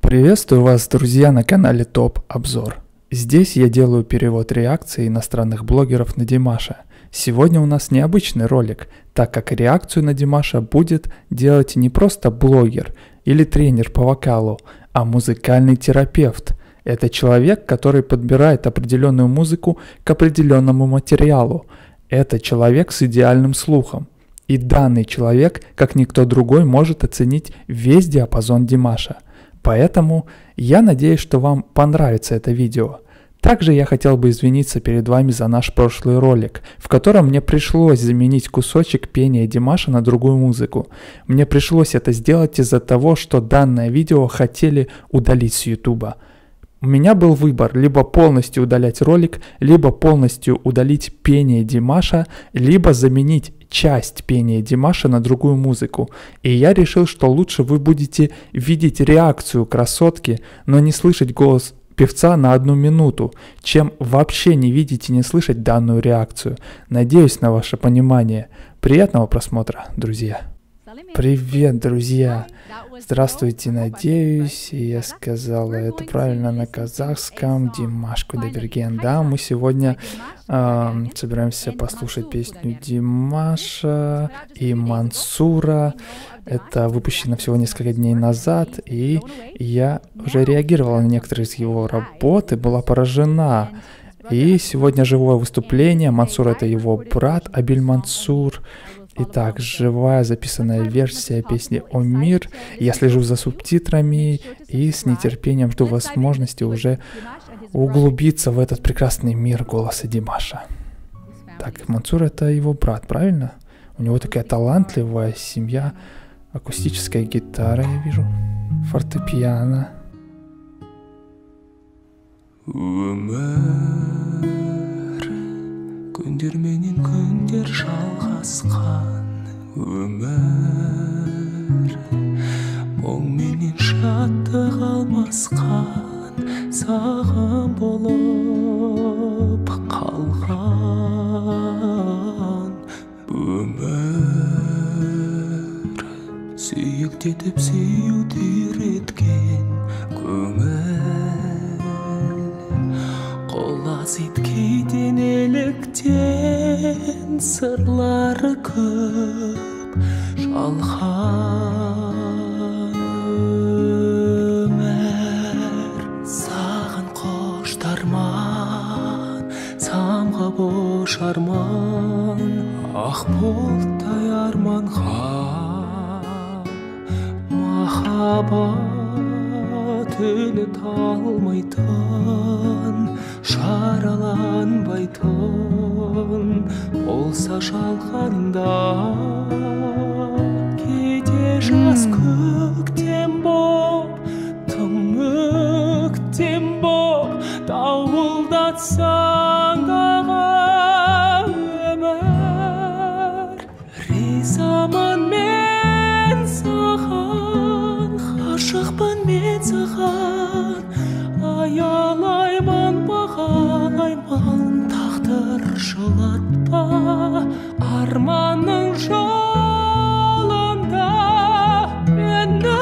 Приветствую вас, друзья, на канале Топ Обзор. Здесь я делаю перевод реакции иностранных блогеров на Димаша. Сегодня у нас необычный ролик, так как реакцию на Димаша будет делать не просто блогер или тренер по вокалу, а музыкальный терапевт. Это человек, который подбирает определенную музыку к определенному материалу. Это человек с идеальным слухом. И данный человек, как никто другой, может оценить весь диапазон Димаша. Поэтому я надеюсь, что вам понравится это видео. Также я хотел бы извиниться перед вами за наш прошлый ролик, в котором мне пришлось заменить кусочек пения Димаша на другую музыку. Мне пришлось это сделать из-за того, что данное видео хотели удалить с ютуба. У меня был выбор либо полностью удалять ролик, либо полностью удалить пение Димаша, либо заменить часть пения Димаша на другую музыку. И я решил, что лучше вы будете видеть реакцию красотки, но не слышать голос певца на одну минуту, чем вообще не видеть и не слышать данную реакцию. Надеюсь на ваше понимание. Приятного просмотра, друзья. Привет, друзья! Здравствуйте, надеюсь, я сказала это правильно на казахском. Димаш Кудайберген. Да, мы сегодня э, собираемся послушать песню Димаша и Мансура. Это выпущено всего несколько дней назад, и я уже реагировала на некоторые из его работ и была поражена. И сегодня живое выступление. Мансур это его брат Абиль Мансур. Итак, живая записанная версия песни «О мир». Я слежу за субтитрами и с нетерпением жду возможности уже углубиться в этот прекрасный мир голоса Димаша. Так, Мансур это его брат, правильно? У него такая талантливая семья, акустическая гитара, я вижу, фортепиано. өмір күндер менен күндер жалғасқан өмір. Мұң менен шаттық алмасқан саған болып қалған өмір. Сүйіктетіп сүюді үйреткен көңіл. Кейде неліктен сырлары көп жалған өмір саған қоштарман самға бош ақ бұлттай тілі талмайтын шараланбайтын болса шалқарында кейде жаз көк арманның жолында мені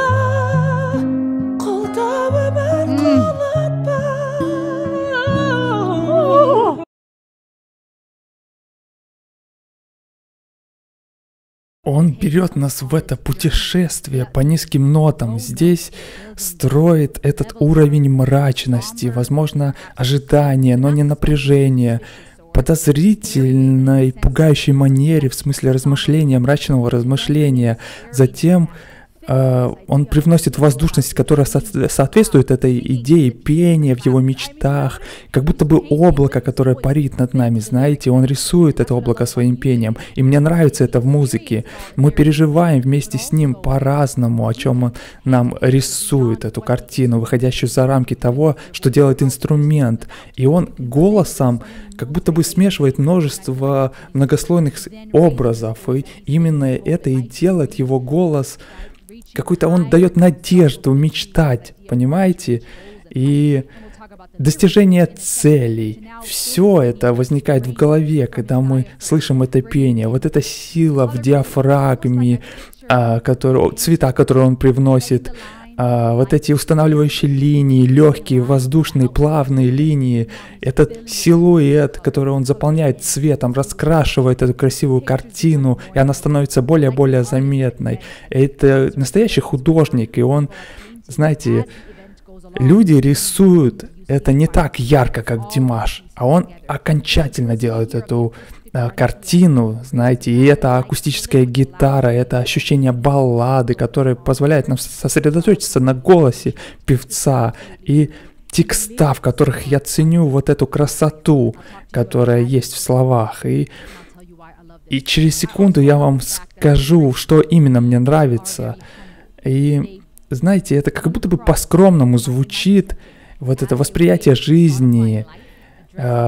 қолдап өмір құлатпа Он берет нас в это путешествие по низким нотам. Здесь строит этот уровень мрачности, возможно, ожидания, но не напряжения, подозрительной, пугающей манере, в смысле размышления, мрачного размышления. Затем он привносит воздушность, которая со- соответствует этой идее пения в его мечтах, как будто бы облако, которое парит над нами, знаете, он рисует это облако своим пением, и мне нравится это в музыке. Мы переживаем вместе с ним по-разному, о чем он нам рисует эту картину, выходящую за рамки того, что делает инструмент, и он голосом как будто бы смешивает множество многослойных образов, и именно это и делает его голос какой-то он дает надежду мечтать, понимаете? и достижение целей. Все это возникает в голове, когда мы слышим это пение. Вот эта сила в диафрагме, а, который, цвета, которые он привносит, а, вот эти устанавливающие линии, легкие, воздушные, плавные линии, этот силуэт, который он заполняет цветом, раскрашивает эту красивую картину, и она становится более-более заметной. Это настоящий художник, и он, знаете, люди рисуют это не так ярко, как Димаш, а он окончательно делает эту картину, знаете, и это акустическая гитара, это ощущение баллады, которое позволяет нам сосредоточиться на голосе певца и текста, в которых я ценю вот эту красоту, которая есть в словах. И, и через секунду я вам скажу, что именно мне нравится. И знаете, это как будто бы по-скромному звучит, вот это восприятие жизни, э,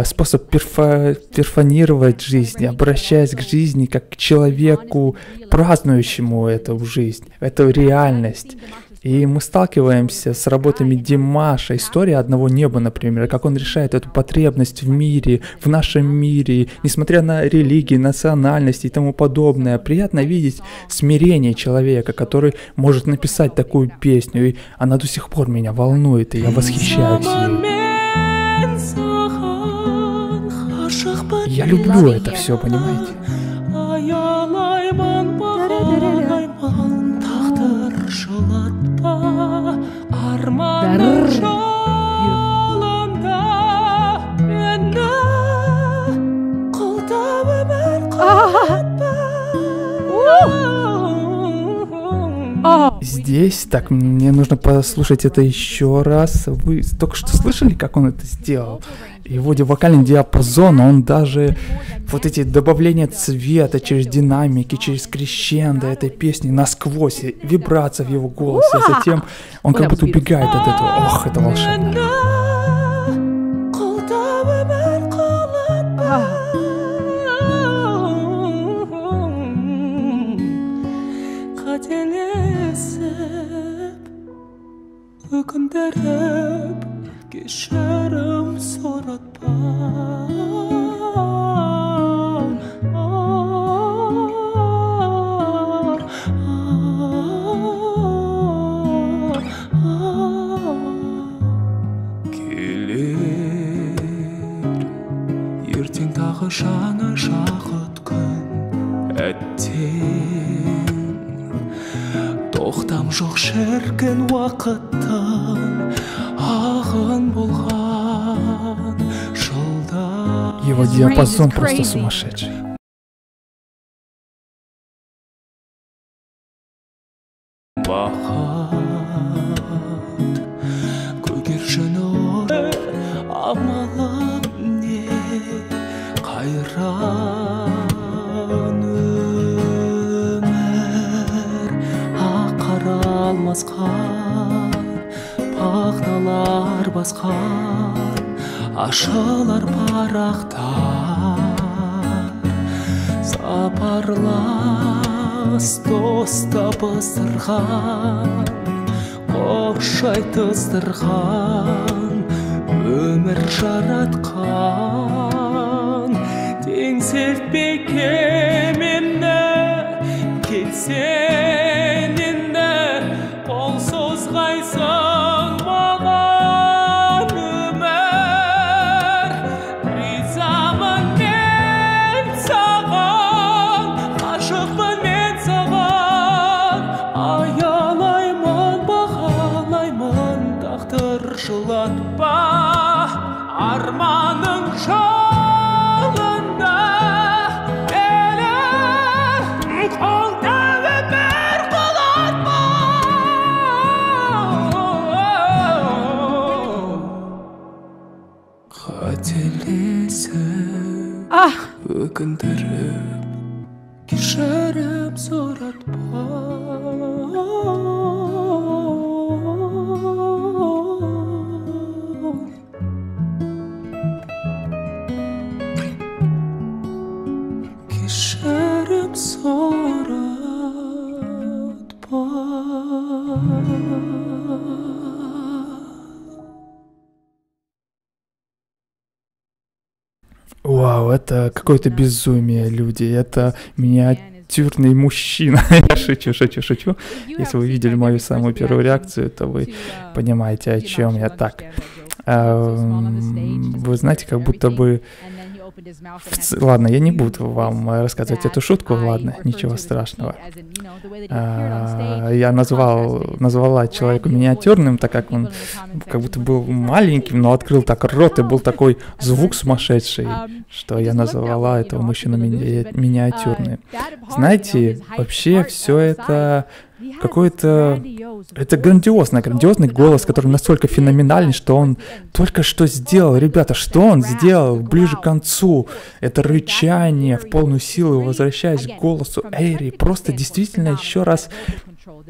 способ перфо перфонировать жизнь, обращаясь к жизни как к человеку, празднующему эту жизнь, эту реальность. И мы сталкиваемся с работами Димаша, история одного неба, например, как он решает эту потребность в мире, в нашем мире, несмотря на религии, национальности и тому подобное. Приятно видеть смирение человека, который может написать такую песню, и она до сих пор меня волнует, и я восхищаюсь ей. Я люблю это все, понимаете? Здесь, так, мне нужно послушать это еще раз. Вы только что слышали, как он это сделал? Его вокальный диапазон, он даже вот эти добавления цвета через динамики, через крещендо этой песни насквозь, вибрация в его голосе, а затем он как будто убегает от этого. Ох, это волшебно. өкіндіріп кешірім сұратпа келер ертең тағы жаңа шақыт күн әттең тоқтам жоқ шіркін уақыттың диапазон просто сумасшедший. Бахат көгершін оры амалы не қайран өмір аққараалмасқан пахталар басқан ашылар парақтар сапарлас дос табыстырған қош айтыстырған өмір жаратқан. Теңселтпей кемемді келсең это какое-то безумие, люди. Это миниатюрный мужчина. Я шучу, шучу, шучу. Если вы видели мою самую первую реакцию, то вы понимаете, о чем я так. Эм, вы знаете, как будто бы Ладно, я не буду вам рассказывать эту шутку, ладно, ничего страшного. А, я назвал, назвала человека миниатюрным, так как он как будто был маленьким, но открыл так рот, и был такой звук сумасшедший, что я назвала этого мужчину мини- миниатюрным. Знаете, вообще все это какой-то... Это грандиозно, грандиозный голос, который настолько феноменальный, что он только что сделал. Ребята, что он сделал? Ближе к концу? Это рычание в полную силу, возвращаясь к голосу Эйри. Просто действительно еще раз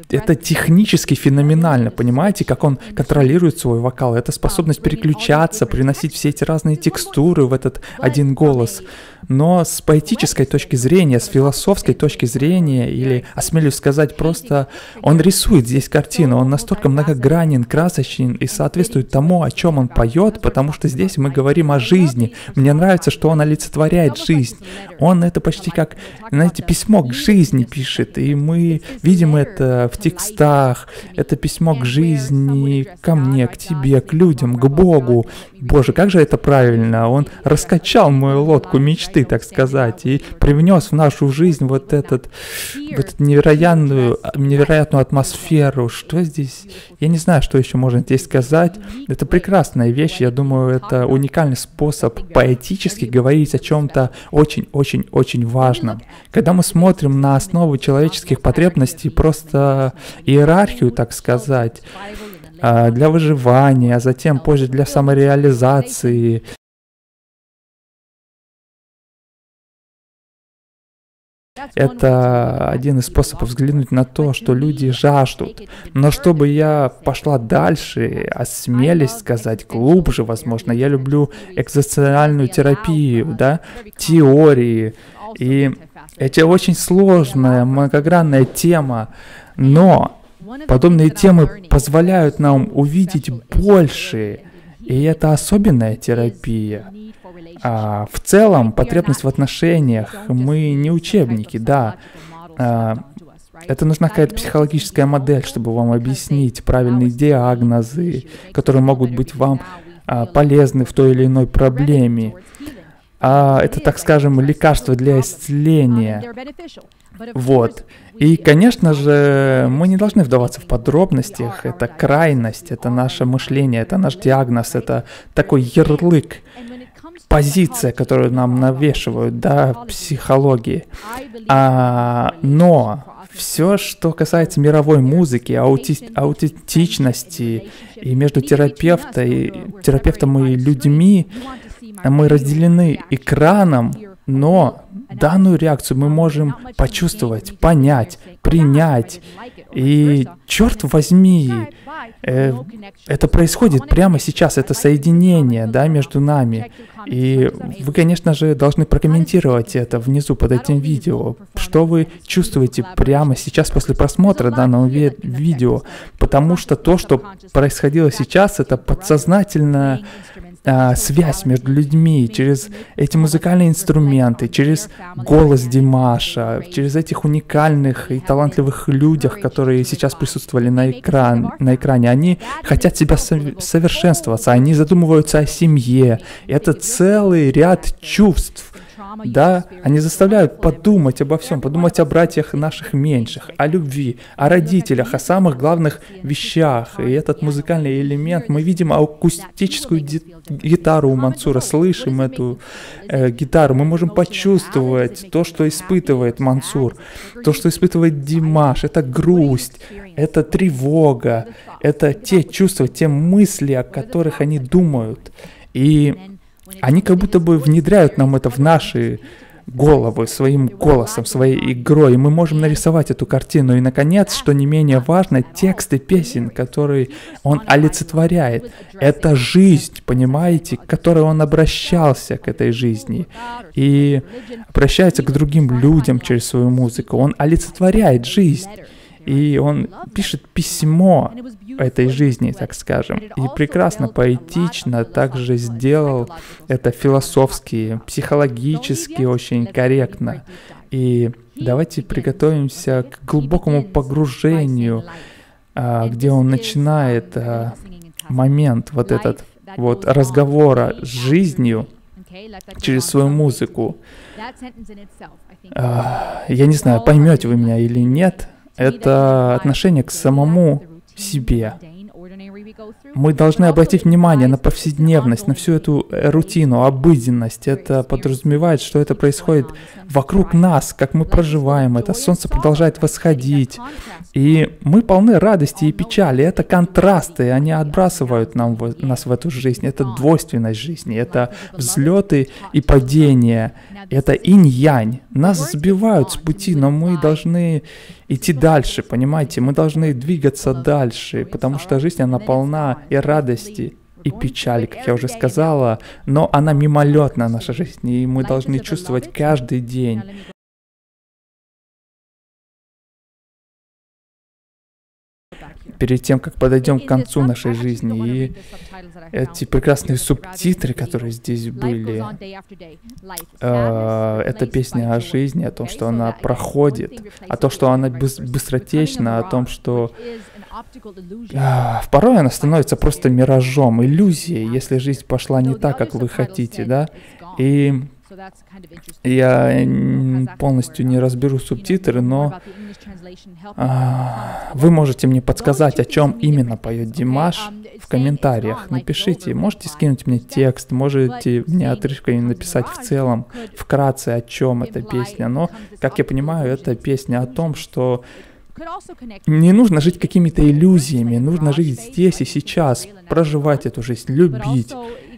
это технически феноменально, понимаете, как он контролирует свой вокал. Это способность переключаться, приносить все эти разные текстуры в этот один голос. Но с поэтической точки зрения, с философской точки зрения, или, осмелюсь сказать, просто он рисует здесь картину, он настолько многогранен, красочен и соответствует тому, о чем он поет, потому что здесь мы говорим о жизни. Мне нравится, что он олицетворяет жизнь. Он это почти как, знаете, письмо к жизни пишет, и мы видим это в текстах, это письмо к жизни, ко мне, к тебе, к людям, к Богу. Боже, как же это правильно! Он раскачал мою лодку мечты, так сказать, и привнес в нашу жизнь вот этот, вот эту невероятную, невероятную атмосферу. Что здесь? Я не знаю, что еще можно здесь сказать. Это прекрасная вещь, я думаю, это уникальный способ поэтически говорить о чем-то очень-очень-очень важном. Когда мы смотрим на основу человеческих потребностей, просто иерархию, так сказать, а, для выживания, а затем позже для самореализации. Это один из способов взглянуть на то, что люди жаждут. Но чтобы я пошла дальше, осмелись сказать глубже, возможно, я люблю экзоциальную терапию, да, теории. И это очень сложная, многогранная тема, но Подобные темы позволяют нам увидеть больше, и это особенная терапия. А в целом, потребность в отношениях, мы не учебники, да. А, это нужна какая-то психологическая модель, чтобы вам объяснить правильные диагнозы, которые могут быть вам а, полезны в той или иной проблеме. А, это, так скажем, лекарство для исцеления. Вот. И, конечно же, мы не должны вдаваться в подробностях. Это крайность, это наше мышление, это наш диагноз, это такой ярлык, позиция, которую нам навешивают, да, психологии. А, но все, что касается мировой музыки, аути аутентичности и между терапевтом и, терапевтом и людьми, мы разделены экраном, но данную реакцию мы можем почувствовать, понять, принять. И черт возьми, э, это происходит прямо сейчас, это соединение да, между нами. И вы, конечно же, должны прокомментировать это внизу под этим видео. Что вы чувствуете прямо сейчас после просмотра данного ви видео? Потому что то, что происходило сейчас, это подсознательно а, связь между людьми через эти музыкальные инструменты, через голос Димаша, через этих уникальных и талантливых людях, которые сейчас присутствовали на, экран, на экране. Они хотят себя совершенствоваться, они задумываются о семье. Это целый ряд чувств, да, они заставляют подумать обо всем, подумать о братьях наших меньших, о любви, о родителях, о самых главных вещах. И этот музыкальный элемент, мы видим акустическую гитару у Мансура, слышим эту э, гитару, мы можем почувствовать то, что испытывает Мансур, то, что испытывает Димаш, это грусть, это тревога, это те чувства, те мысли, о которых они думают. И они как будто бы внедряют нам это в наши головы своим голосом, своей игрой, и мы можем нарисовать эту картину. И, наконец, что не менее важно, тексты песен, которые он олицетворяет. Это жизнь, понимаете, к которой он обращался к этой жизни. И обращается к другим людям через свою музыку. Он олицетворяет жизнь. И он пишет письмо этой жизни, так скажем. И прекрасно, поэтично также сделал это философски, психологически очень корректно. И давайте приготовимся к глубокому погружению, а, где он начинает а, момент вот этот вот разговора с жизнью через свою музыку. А, я не знаю, поймете вы меня или нет, это отношение к самому себе. Мы должны обратить внимание на повседневность, на всю эту э, рутину, обыденность. Это подразумевает, что это происходит вокруг нас, как мы проживаем это. Солнце продолжает восходить. И мы полны радости и печали. Это контрасты, они отбрасывают нам, нас в эту жизнь. Это двойственность жизни, это взлеты и падения. Это инь-янь. Нас сбивают с пути, но мы должны идти дальше, понимаете? Мы должны двигаться дальше, потому что жизнь, она полна и радости, и печали, как я уже сказала, но она мимолетна, наша жизнь, и мы должны чувствовать каждый день перед тем, как подойдем к концу нашей жизни. И эти прекрасные субтитры, которые здесь были, э, это песня о жизни, о том, что она проходит, о том, что она быстротечна, о том, что э, порой она становится просто миражом, иллюзией, если жизнь пошла не так, как вы хотите, да. И я полностью не разберу субтитры, но а, вы можете мне подсказать, о чем именно поет Димаш в комментариях. Напишите, можете скинуть мне текст, можете мне отрывками написать в целом, вкратце, о чем эта песня. Но, как я понимаю, это песня о том, что не нужно жить какими-то иллюзиями, нужно жить здесь и сейчас, проживать эту жизнь, любить,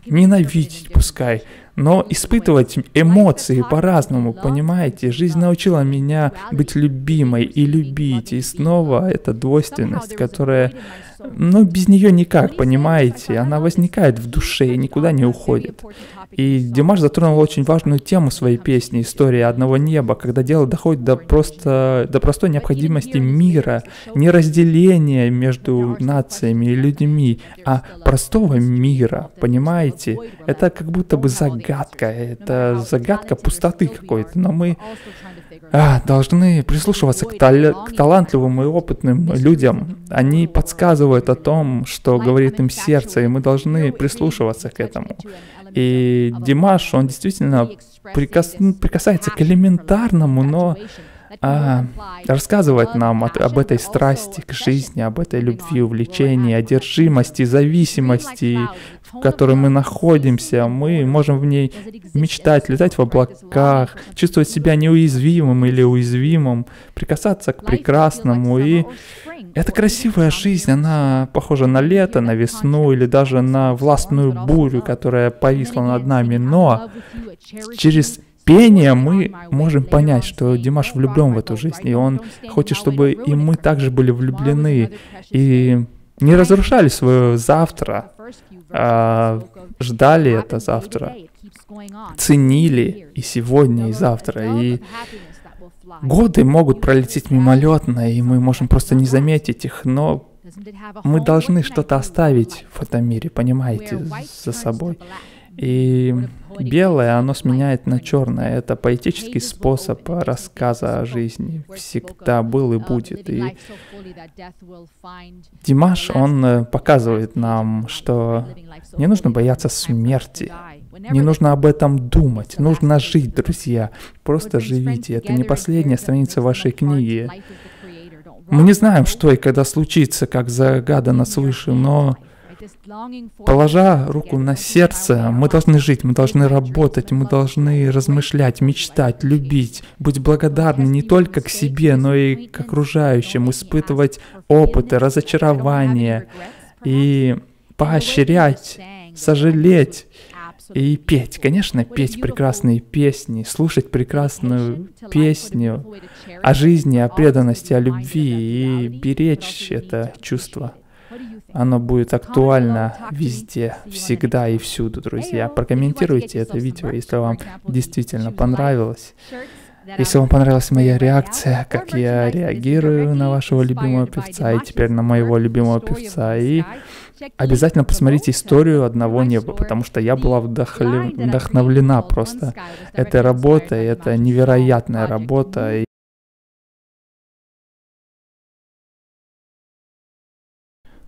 ненавидеть пускай, но испытывать эмоции по-разному, понимаете? Жизнь научила меня быть любимой и любить, и снова эта двойственность, которая, ну, без нее никак, понимаете? Она возникает в душе и никуда не уходит. И Димаш затронул очень важную тему своей песни «История одного неба», когда дело доходит до, просто, до простой необходимости мира, не разделения между нациями и людьми, а простого мира, понимаете? Это как будто бы загадка, это загадка пустоты какой-то, но мы а, должны прислушиваться к, тал- к талантливым и опытным людям. Они подсказывают о том, что говорит им сердце, и мы должны прислушиваться к этому. И Димаш, он действительно прикас... Прикасается к элементарному, но а, рассказывает нам от, об этой страсти к жизни, об этой любви, увлечении, одержимости, зависимости, в которой мы находимся. Мы можем в ней мечтать, летать в облаках, чувствовать себя неуязвимым или уязвимым, прикасаться к прекрасному. И эта красивая жизнь, она похожа на лето, на весну или даже на властную бурю, которая повисла над нами. Но через пение мы можем понять, что Димаш влюблен в эту жизнь, и он хочет, чтобы и мы также были влюблены, и не разрушали свое завтра, а ждали это завтра, ценили и сегодня, и завтра, и годы могут пролететь мимолетно, и мы можем просто не заметить их, но мы должны что-то оставить в этом мире, понимаете, за собой. И белое, оно сменяет на черное. Это поэтический способ рассказа о жизни. Всегда был и будет. И Димаш, он э, показывает нам, что не нужно бояться смерти. Не нужно об этом думать. Нужно жить, друзья. Просто живите. Это не последняя страница вашей книги. Мы не знаем, что и когда случится, как загадано свыше, но Положа руку на сердце, мы должны жить, мы должны работать, мы должны размышлять, мечтать, любить, быть благодарны не только к себе, но и к окружающим, испытывать опыты, разочарования и поощрять, сожалеть и петь. Конечно, петь прекрасные песни, слушать прекрасную песню о жизни, о преданности, о любви и беречь это чувство оно будет актуально везде, всегда и всюду, друзья. Прокомментируйте это видео, если вам действительно понравилось. Если вам понравилась моя реакция, как я реагирую на вашего любимого певца и теперь на моего любимого певца, и обязательно посмотрите историю одного неба, потому что я была вдохли... вдохновлена просто этой работой, это невероятная работа.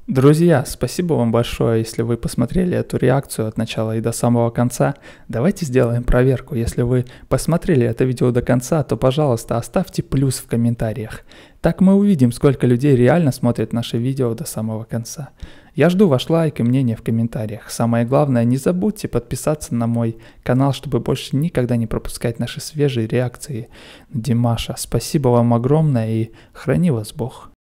Друзья, спасибо вам большое, если вы посмотрели эту реакцию от начала и до самого конца. Давайте сделаем проверку. Если вы посмотрели это видео до конца, то, пожалуйста, оставьте плюс в комментариях. Так мы увидим, сколько людей реально смотрят наши видео до самого конца. Я жду ваш лайк и мнение в комментариях. Самое главное, не забудьте подписаться на мой канал, чтобы больше никогда не пропускать наши свежие реакции. Димаша, спасибо вам огромное и храни вас Бог.